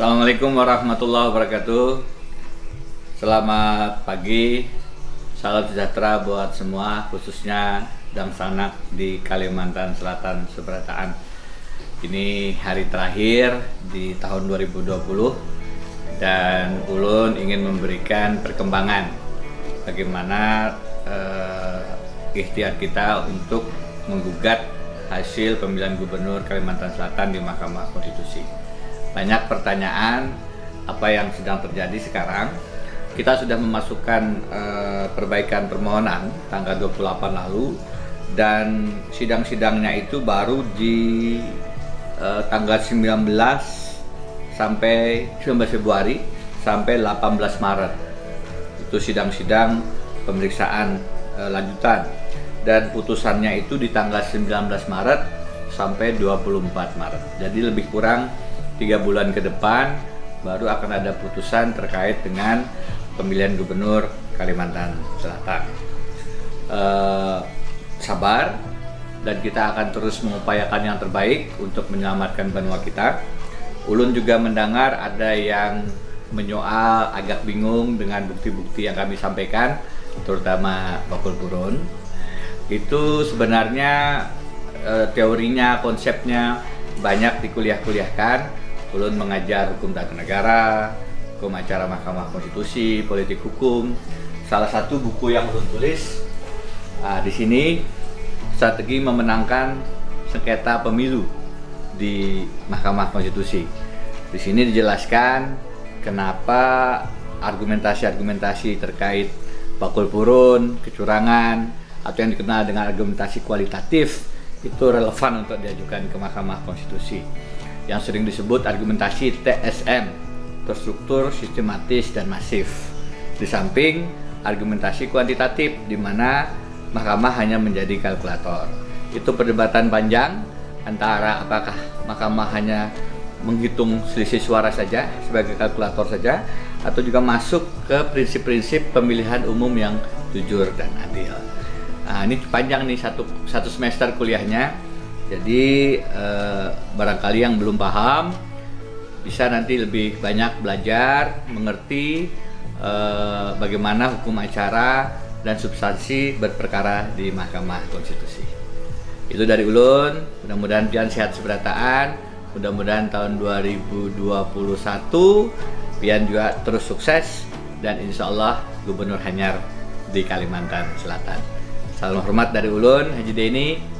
Assalamualaikum warahmatullahi wabarakatuh. Selamat pagi, salam sejahtera buat semua, khususnya dan sanak di Kalimantan Selatan Seberataan. Ini hari terakhir di tahun 2020 dan Ulun ingin memberikan perkembangan bagaimana eh, ikhtiar kita untuk menggugat hasil pemilihan gubernur Kalimantan Selatan di Mahkamah Konstitusi banyak pertanyaan apa yang sedang terjadi sekarang. Kita sudah memasukkan uh, perbaikan permohonan tanggal 28 lalu dan sidang-sidangnya itu baru di uh, tanggal 19 sampai 19 Februari sampai 18 Maret. Itu sidang-sidang pemeriksaan uh, lanjutan dan putusannya itu di tanggal 19 Maret sampai 24 Maret. Jadi lebih kurang tiga bulan ke depan baru akan ada putusan terkait dengan pemilihan gubernur Kalimantan Selatan. Uh, sabar dan kita akan terus mengupayakan yang terbaik untuk menyelamatkan benua kita. Ulun juga mendengar ada yang menyoal agak bingung dengan bukti-bukti yang kami sampaikan, terutama Bakul Purun. Itu sebenarnya uh, teorinya, konsepnya banyak dikuliah-kuliahkan, Ulun mengajar hukum tata negara, hukum acara Mahkamah Konstitusi, politik hukum. Salah satu buku yang ulun tulis uh, di sini strategi memenangkan sengketa pemilu di Mahkamah Konstitusi. Di sini dijelaskan kenapa argumentasi-argumentasi terkait bakul purun, kecurangan, atau yang dikenal dengan argumentasi kualitatif itu relevan untuk diajukan ke Mahkamah Konstitusi yang sering disebut argumentasi TSM, terstruktur, sistematis, dan masif. Di samping argumentasi kuantitatif, di mana mahkamah hanya menjadi kalkulator. Itu perdebatan panjang antara apakah mahkamah hanya menghitung selisih suara saja sebagai kalkulator saja atau juga masuk ke prinsip-prinsip pemilihan umum yang jujur dan adil. Nah, ini panjang nih satu satu semester kuliahnya jadi eh, barangkali yang belum paham bisa nanti lebih banyak belajar, mengerti eh, bagaimana hukum acara dan substansi berperkara di Mahkamah Konstitusi. Itu dari ulun, mudah-mudahan pian sehat seberataan, mudah-mudahan tahun 2021 pian juga terus sukses dan insya Allah Gubernur Hanyar di Kalimantan Selatan. Salam hormat dari ulun Haji Deni.